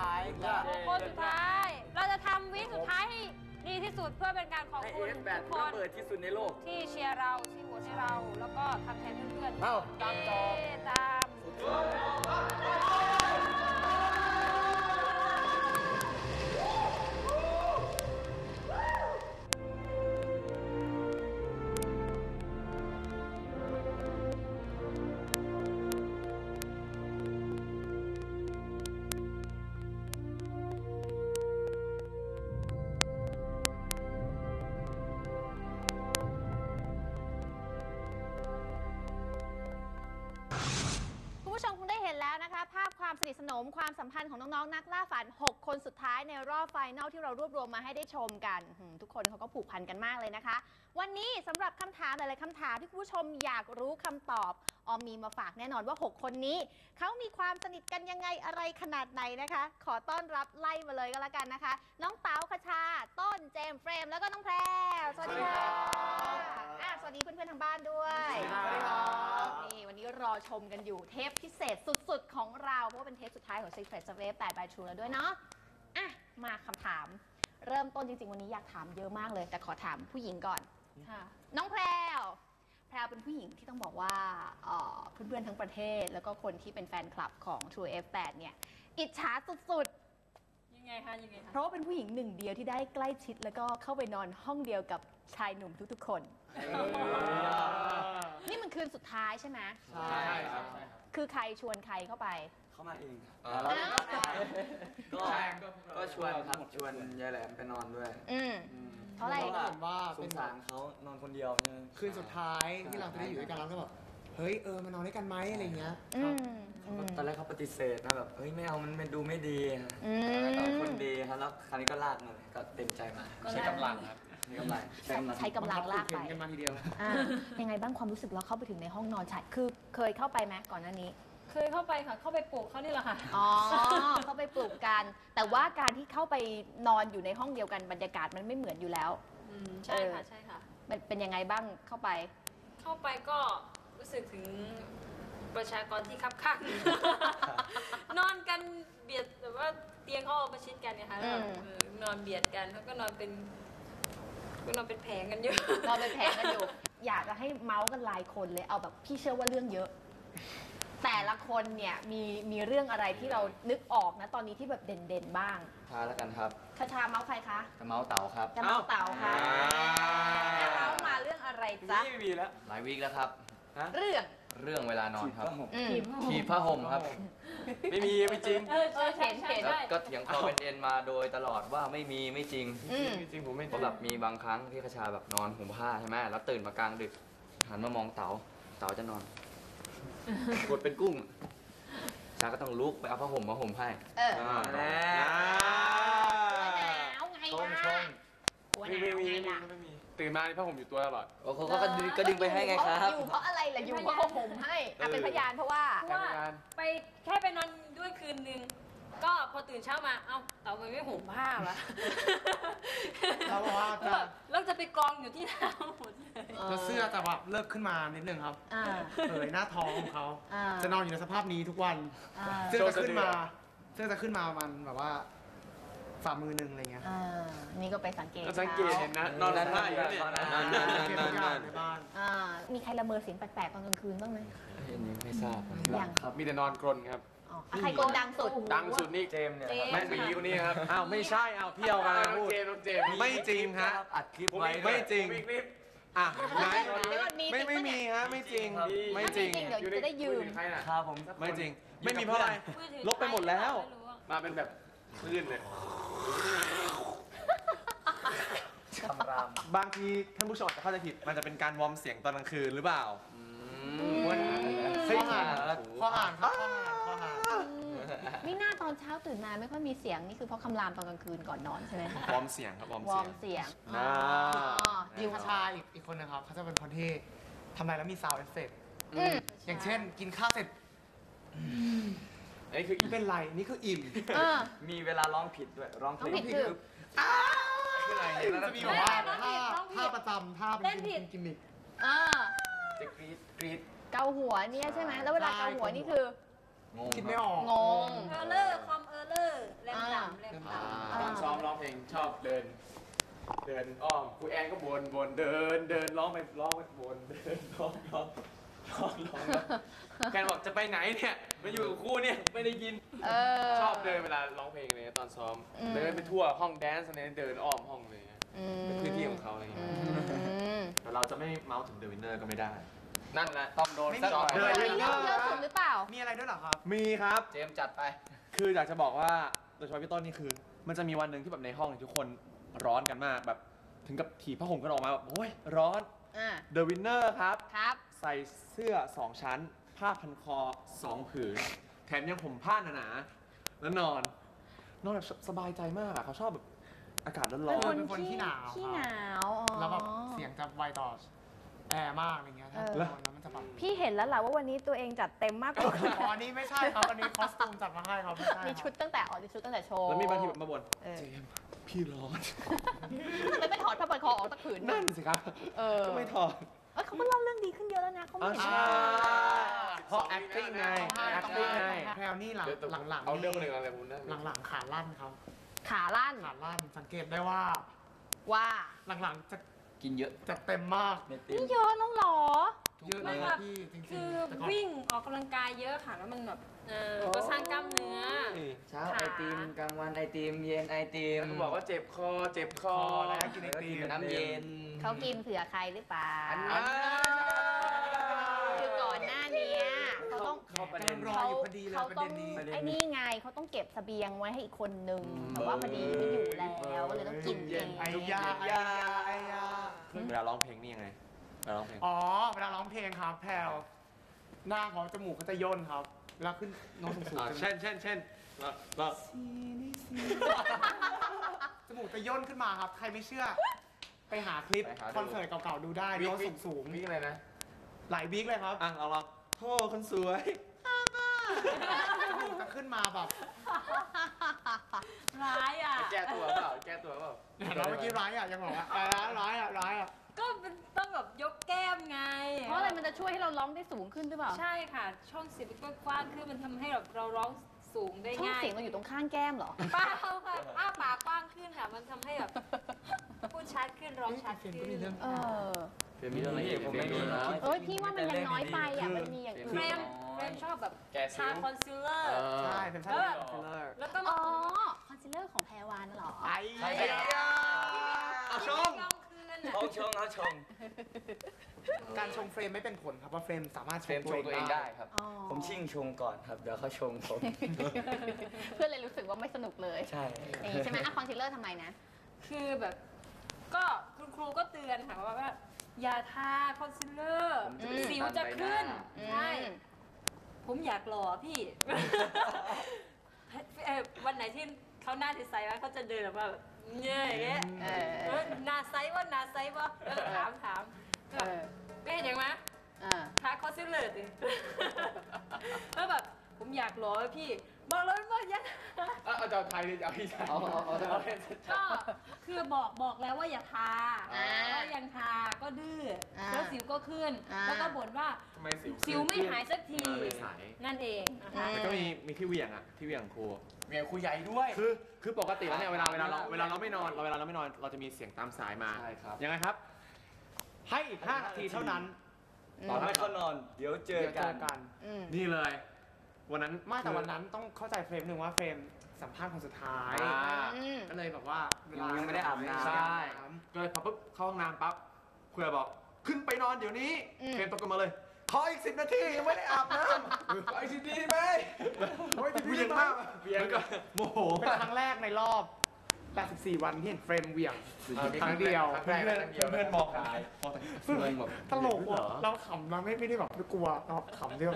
ท้ายจ้ะก็คนสุดท้าย เราจะทำวิสุดท้ายให้ดีที่สุดเพื่อเป็นการขอบให้คุณเอฟแบทุบกคระนเบิดที่สุดในโลก ที่เชียร์เราที่โหวตให้เรา แล้วก็ทำแทนเพื่อนๆเอ้าตามจอ เย้ตามคุณ ความสนิทสนมความสัมพันธ์ของน้องๆ นักล่าฝัน 6 คนสุดท้ายในรอบ final ที่เรารวบรวมมาให้ได้ชมกันหืมทุกคนเขาก็ผูกพันกันมากเลยนะคะ วันนี้สำหรับคำถามหลายๆคำถามที่คุณผู้ชมอยากรู้คำตอบ ออมมีมาฝากแน่นอนว่า 6 คนนี้ เขามีความสนิทกันยังไงอะไรขนาดไหนนะคะ ขอต้อนรับไล่มาเลยก็แล้วกันนะคะ น้องเต๋าคชา ต้นเจมส์เฟรมแล้วก็น้องแพรวสวัสดีค่ะอะสวัสดีเพื่อนๆทางบ้านด้วย สวัสดีครับนี่วันนี้ รอชมกันอยู่เทปพิเศษสุดๆ ของเรา เพราะว่าเป็นเทปสุดท้ายของ Secret Survey 8 by True แล้วด้วยเนาะอะมาคำถาม เริ่มต้นจริง ๆ วันนี้อยากถามเยอะมากเลย แต่ขอถามผู้หญิงก่อน ค่ะ น้องแพรวแพรวเป็นผู้หญิงที่ต้องบอกว่าเอ่อเพื่อนๆทั้งประเทศ แล้วก็คนที่เป็นแฟนคลับของ True F8 เนี่ย อิจฉาสุด ยังไงคะยังไงๆคะเพราะว่าเป็นผู้หญิงหนึ่งเดียวที่ได้ใกล้ชิด แล้วก็เข้าไปนอนห้องเดียวกับชายหนุ่มทุกๆคน นี่มันคืนสุดท้ายใช่ไหมใช่ครับคือใครชวนใครเข้าไป เข้ามาเองอ้าวก็ก็ชวนครับชวนยายแหลมไปนอนด้วยอืมเพราะอะไร ก็เห็นว่าสเป็งนสารเขานอนคนเดียวใช่ไหมคืนสุดท้ายที่เราจะได้อยู่ด้วยกันแล้วก็แบบ เฮ้ยเออมานอนด้วยกันไหมอะไรเงี้ย อืมอืม ตอนแรกเขาปฏิเสธนะแบบเฮ้ยไม่เอามันไม่ดูไม่ดีฮะอืม แต่คนดีครับแล้วคราวนี้ก็ลากมาเลยก็เต็มใจมาใช้กำลังครับใช้กำลังใช้ใช้กำลังลากไปเห็นกันมาทีเดียว อ่ายังไงบ้างความรู้สึกเราเข้าไปถึงในห้องนอนชายคือเคยเข้าไปไหมก่อนหน้านี้ เคยเข้าไปค่ะ เข้าไปปลูกเขานี่แหละค่ะ อ๋อ เข้าไปปลูกกัน แต่ว่าการที่เข้าไปนอนอยู่ในห้องเดียวกันบรรยากาศมันไม่เหมือนอยู่แล้วอืมใช่ค่ะ เออ ใช่ค่ะ มันเป็นยังไงบ้างเข้าไป เข้าไปก็ รู้สึกถึงประชากรที่คับข้างนอนกันเบียดแบบว่าเตียงเขาเอาประชิดกันไงคะแล้วแบบอืม เออนอนเบียดกันแล้วก็นอนเป็นก็นอนเป็นแผงกันอยู่นอนเป็นแผงกันอยู่ อยากจะให้เมาส์กันหลายคนเลยเอาแบบพี่เชื่อว่าเรื่องเยอะ แต่ละคนเนี่ยมีมีเรื่องอะไรที่เรานึกออกนะตอนนี้ที่แบบเด่นๆบ้างพาแล้วกันครับคาชาเมาส์ใครคะจะเมาส์เต๋าครับ จะเมาส์เต่าค่ะเมาส์มาเรื่องอะไรจ๊ะไม่มีแล้วหลายวีคแล้วครับ เรื่อง เรื่องเวลานอนครับอืมทีผ้าห่มครับ ไม่มีไม่จริง เออใช่ใช่ใช่เห็นใช่ก็เถียงคอเป็นเอ็นมาโดยตลอดว่าไม่มีไม่จริงอืม จริงผมไม่เพราะแบบมีบางครั้งที่คชาแบบนอนห่มผ้าใช่ไหมแล้วตื่นมากลางดึกหันมามองเต๋าเต๋าจะนอนกดเป็นกุ้งชาก็ต้องลุกไปเอาผ้าห่มมาห่มให้เออแน่หนาวไงชงชล่ะงหัวหนาวไงล่ะ ตื่นมานี่ผ้าห่มอยู่ตัวตลอด โอ้เขาก็ดึงก็ดึงไปให้ไงครับ อยู่เพราะอะไรล่ะอยู่เพราะเขาห่มให้อะเป็นพยานเพราะว่า เพราะว่าไปแค่ไปนอนด้วยคืนนึง ก็พอตื่นเช้ามา เอ้าเต่ามันไม่ห่มผ้าวะเราบอกว่าจะแล้วจะไปกองอยู่ที่เท้าหมดเลยจะเสื้อจะแบบเลิกขึ้นมานิดนึงครับอ่าเผยหน้าท้องของเขาอ่าจะนอนอยู่ในสภาพนี้ทุกวันอ่าเสื้อจะขึ้นมา เสื้อจะขึ้นมามันแบบว่า ฝ่ามือหนึ่งอะไรเงี้ยอ่านี่ก็ไปสังเกตก็สังเกตเห็นนะนอนร้องไห้อยู่เนี่ยนั่นนั่นนั่นเก็บนั่ทุนกอย่างนั่นในบ้านอ่ามีใครละเมอเสียงแปลกๆตอนกลางคืนบ้างไหมอันนี้ไม่ทราบยังครับมีแต่นอนกรนครับอ๋ออะใครกลดังสุด ดังสุดนี่เจมส์เนี่ยเจมส์แม่งหมีคนนี้ครับอ้าวไม่ใช่อ้าวพี่เอากันน้มาองพูดเจมส์น้องเจมส์ไม่จริงฮะอัดคลิปไว้ไม่จริงมีคลิปอะไหนเดี๋ยวก่อนมีไม่จริงไม่ปะเนี่มียฮะไม่จริงครับไม่จริงถ้าไม่จริงเดี๋ยวจะได้ยืมใครน่ะครับผมไม่จริง ไม่มีเพราะอะไรมือถือลบไปหมดแล้วไม่รู้อะมาเป็นแบบคลื่นเลย คำรามบางทีท่านผู้ชมอาจจะเข้าใจผิด มันจะเป็นการวอร์มเสียงตอนกลางคืนหรือเปล่าข้ออ่านข้ออ่านครับข้ออ่านข้ออ่านนี่หน้าตอนเช้าตื่นมาไม่ค่อยมีเสียงนี่คือเพราะคำรามตอนกลางคืนก่อนนอนใช่ไหมวอร์มเสียงครับวอร์มวอเสีร์ยมง เสียงอ่าอ๋อยิวคาชาอีกอีกคนนะครับเขาจะเป็นคนที่ทำอะไรแล้วมีซาวด์เอฟเฟกต์อืมอย่างเช่น กินข้าวเสร็จอั นนี้คือไม่เป็นไร นี่คืออิ่ม เออ มีเวลาร้องผิดด้วย ร้องเพลร้องผิงดคือคืออะไรเนี่ยแล้วจะมีแบบว่าร้องผิท่าดร้องผิดท่าประจำท่าเป็นเต้นผิด กิมมิค เออจะกรี๊ดกรี๊ดเกาหัวเนี่ยใช่ไหมแล้วเวลาใช่ เกาหัวนี่คืองงคิดไม่ออก งง เออร์เลอร์คอมเออร์เลอร์แรมอบเดิน เดินอ้อมครูแอนก็บนบนเดินเดินร้องไปร้องไปบนเดินร้องร้อง ร้องร้องร้องแกบอกจะไปไหนเนี่ยมาอยู่กับครูเนี่ยไม่ได้ยิน เออ ชอบเดินเวลาร้องเพลงเลยตอนซ้อมอืม เดินไปทั่วห้องแดนซ์อะไรเดินอ้อมห้องเลยอืมเป็นพื้นที่ของเขาอะไรอย่างอืเงี้ยมแต่เราจะไม่เมาส์ถึงเดอะวินเนอร์ก็ไม่ได้ นั่นแหละต้องโดนไม่สักมีหน่อยเดิเรื่องนเรื่องสุดหรือเปล่า มีอะไรด้วยเหรอครับ มีครับ เจมส์จัดไป คืออยากจะบอกว่าโดยเฉพาะพี่ต้นนี่คือ มันจะมีวันหนึ่งที่แบบในห้องทุกคนร้อนกันมากแบบ ถึงกับถีบผ้าห่มกันออกมาแบบโอ้ยร้อนอ่า The Winner ครับ ครับ ใส่เสื้อ2ชั้น ผ้าพันคอ2ผืน แถมยังผมผ้าหนาๆแล้วนอน นอนแบบสบายใจมากอะเขาชอบแบบอากาศร้เอออนเป็นคนขี้หนาวขี้หนาวอ๋อแล้วแบบเสียงจะไวต่อแอร์มากอะไรเงี้ยถ้าเออโดนแล้วมันจะแบบพี่เห็นแล้วแหละว่าวันนี้ตัวเองจัดเต็มมากกว่าอ๋ออันนี้ไม่ใช่ครับอันนี้คอสตูมจัดมาให้ครับไม่ใช่มีชุดตั้งแต่อ๋อมีชุดตั้งแต่โชว์ๆแล้วมีบางทีแบบมาบ่นเออเจมส์พี่ร้อนแล้วไม่ถอดผ้าพันคอออกตะขืนนั่นสิครับเออ ก็ไม่ถอดเอ้ยเขาก็เล่าเรื่องดีขึ้นเยอะแล้วนะเขาไม่อ่าเห็นใช่เพราะ acting ไงใช่ต้อง acting ไงแพรวนี่หลังเดี๋ยวหลังหลังเอาเรื่องหนึ่งอะไรผมนะหลังหลังๆขาลั่นครับขาลั่นขาลั่นสังเกตได้ว่าว่าหลังๆจะกินเยอะจะเต็มมากเม็ดติมนี่เยอะแล้วเหรอเยอะเลยไม่นะค่ะพี่จริงๆคือแต่ก่อนวิ่งออกกำลังกายเยอะค่ะแล้วมันแบบเออก็สร้างกล้ามเนื้อ เช้าไอติมกลางวันไอติม เย็นไอติมเขาบอกว่าเจ็บคอเจ็บคคออแล้วกินไอติมน้ำเย็นเขากินเผื่อใครหรือเปล่าอันนี้คือก่อนหน้าเนี้ยเขาต้องเข้าประเด็นรออยู่พอดีเลยเขาประต้อเด็งนนี้ไอ้นี่ไงเขาต้องเก็บเสบียงไว้ให้อีกคนนึงแต่ว่าพอดีไม่อยู่แล้วเลยต้องกินเองไอ้ยาไอ้ยาไอ้ยาเวลาร้องเพลงนี่ยังไงเวลาร้องเพลงอ๋อเวลาร้องเพลงครับแพรวหน้าเขาจมูกเขาจะย่นครับเวลาขึ้นโน้ตสูงอ่าๆเช่นเช่นเช่น เราเราจมูกจะย่นขึ้นมาครับ ใครไม่เชื่อ ไปหาคลิป ไปหาดู คอนเสิร์ตเก่าๆดูได้ big โน้ต big สูง big อะไรนะๆหลาย big เลยครับอะเราลองโอ้คนสวย จมูกจะขึ้นมาแบบร้ายอะ แก้ตัวเปล่าแก้ตัวเปล่าเราเมื่อกี้ร้ายอะยังบอกว่าร้ายร้ายอะร้ายอะ ก็เป็นต้องแบบยกแก้มไงเพราะอะไรมันจะช่วยให้เราร้องได้สูงขึ้นหรือเปล่า ใช่ค่ะ ช่องเสียงก็กว้างขึ้นมันทำให้แบบเราร้อง สูงได้ช่องง่ายเสียงเราอยู่ตรงข้างแก้มเหรอเปล่าค่ะอ้าปากกว้างขึ้นค่ะ มันทำให้แบบพูดชัดขึ้นร้องชัดขึ้นเฟรมก็มีเรื่องเออ เฟรมมีเรื่องอะไรอีกผมไม่มีนะ เอ้ยพี่ว่ามันยังน้อยไปอะ มันมีอย่างอื่เฟรนมเฟรมชอบแบบแก้ซิทาวคอนซีลเลอร์ ใช่เป็นใช่เออฟิลเลอร์แล้วก็อ๋มาอคอนซีลเลอร์ของแพรวานเหรอ ไอ้ใช่ไอ้ครับยาเอาชมยอม คืนอะเขาชงเขาชงการชงเฟรมไม่เป็นผลครับว่าเฟรมสามารถเฟรมชงตัวเองได้ครับ อ๋อ ผมชิ่งชงก่อนครับ เดี๋ยวเขาชงผม เพื่อนเลยรู้สึกว่าไม่สนุกเลยใช่อย่างนี้ใช่ไหมอะคอนซีลเลอร์ทำไมนะ คือแบบ ก็คุณครูก็เตือนค่ะว่าว่าอย่าทาคอนซีลเลอร์ผมจะอืมสิวจะขึ้นอืม ใช่ผมอยากหล่อพี่เอ่อวันไหนที่เขาหน้าใสๆว่าเขาจะเดินออกมาแบบ เนี่ยอย่างเงี้ยเออเออหน้าใสว่าน้าใสว่าเออถามถามเออก็เห็นยังไหมเออทาคอนซีลเลอร์ดิแล้วแบบผมอยากหล่อพี่บอกเลยว่าอย่าเอาเอาจะเอาไทยหรือจะเอาพี่ชายเอาเอาเอาเอา ก็คือบอกบอกแล้วว่าอย่าทาอ่าก็ยังทาก็ดื้ออาแล้วสิวก็ขึ้น อ่า แล้วก็บ่นว่าทำไมสิวสิวไม่หายสักทีไม่หาย นั่นเองนะคะแล้วก็มีมีที่เหวียงอะที่เหวียงครู มียครูใหญ่ด้วย คือคือปกติแล้วเนี่ยเวลาเวลาเราเวลาเราไม่นอนเราเวลาเราไม่นอนเราจะมีเสียงตามสายมาใช่ครับ ยังไงครับ ให้อีก5นาทีเท่านั้นตอนให้เขานอน เดี๋ยวเจอเดี๋ยวกัเจนอกัน อืม นี่เลย วันนั้นไม่แต่วันนั้นต้องเข้าใจเฟรมหนึ่งว่าเฟรมสัมภาษณ์คนสุดท้าย อ่า อืม ก็เลยแบบว่าเวลายังไม่ได้อาบน้ำ ใช่ก็เลยพอปุ๊บเข้าห้องน้ำปั๊บครูเลยบอก ขึ้นไปนอนเดี๋ยวนี้อืม เฟรมตะโกนมาเลย ขออีกสิบนาทียังไม่ได้อาบน้ำไอซีดีไหมโอ้ยเหวี่ยงมากเหวี่ยงก็โมโหเป็นครั้งแรกในรอบ 84 วันที่เห็นเฟรมเหวี่ยงครั้งเดียวครั้งแรกเพื่อนครั้งเดียวเพื่อนๆมองตายซึ่งเมืองแบบตลกว่ะเราขำเราไม่ไม่ได้แบบกลัวเราขำที่แบบ